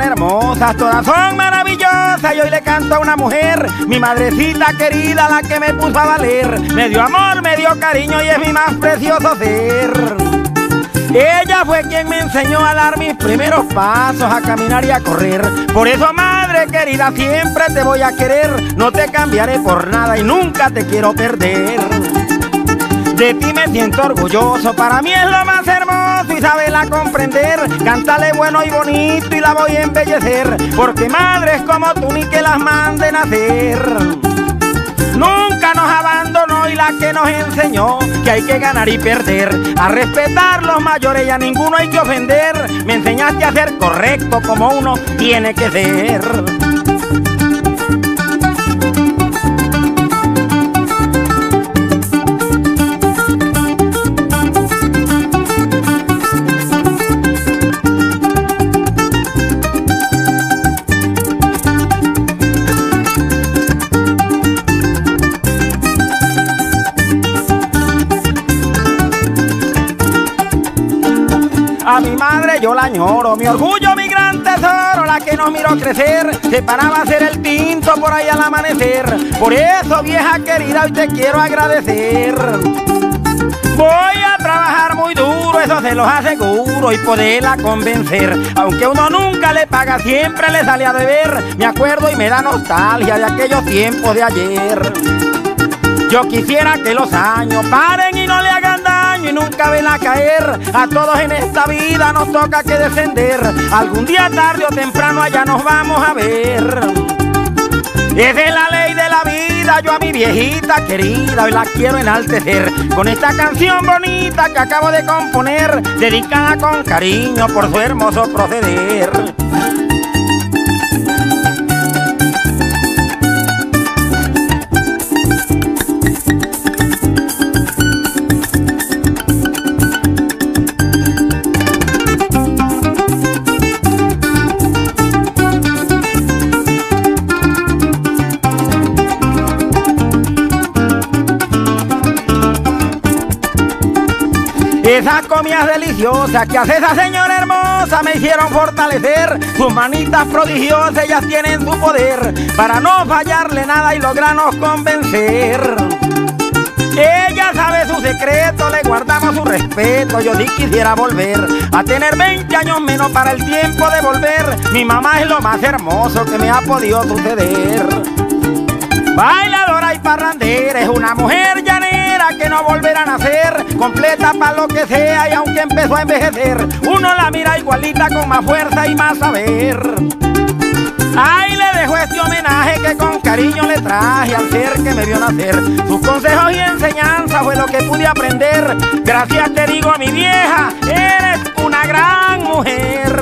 hermosas, todas son maravillosas y hoy le canto a una mujer, mi madrecita querida, la que me puso a valer. Me dio amor, me dio cariño y es mi más precioso ser. Ella fue quien me enseñó a dar mis primeros pasos, a caminar y a correr. Por eso, madre querida, siempre te voy a querer. No te cambiaré por nada y nunca te quiero perder. De ti me siento orgulloso, para mí es lo más hermoso y comprender. Cántale bueno y bonito y la voy a embellecer, porque madres como tú ni que las manden a hacer. Nunca nos abandonó y la que nos enseñó que hay que ganar y perder, a respetar los mayores y a ninguno hay que ofender. Me enseñaste a ser correcto como uno tiene que ser. Yo la añoro, mi orgullo, mi gran tesoro, la que nos miró crecer, se paraba a hacer el tinto por ahí al amanecer. Por eso, vieja querida, hoy te quiero agradecer. Voy a trabajar muy duro, eso se los aseguro, y poderla convencer. Aunque uno nunca le paga, siempre le sale a deber. Me acuerdo y me da nostalgia de aquellos tiempos de ayer. Yo quisiera que los años paren y no le hagan y nunca ven a caer. A todos en esta vida nos toca que descender. Algún día tarde o temprano allá nos vamos a ver. Es de la ley de la vida, yo a mi viejita querida hoy la quiero enaltecer con esta canción bonita que acabo de componer, dedicada con cariño por su hermoso proceder. Esas comidas deliciosas que hace esa señora hermosa me hicieron fortalecer. Sus manitas prodigiosas, ellas tienen su poder para no fallarle nada y lograrnos convencer. Ella sabe su secreto, le guardamos su respeto. Yo sí quisiera volver a tener 20 años menos para el tiempo de volver. Mi mamá es lo más hermoso que me ha podido suceder. Bailadora y parrandera, es una mujer llanera que no volverá a nacer, completa para lo que sea y aunque empezó a envejecer, uno la mira igualita con más fuerza y más saber. Ay, le dejo este homenaje que con cariño le traje al ser que me vio nacer. Sus consejos y enseñanzas fue lo que pude aprender. Gracias te digo, mi vieja, eres una gran mujer.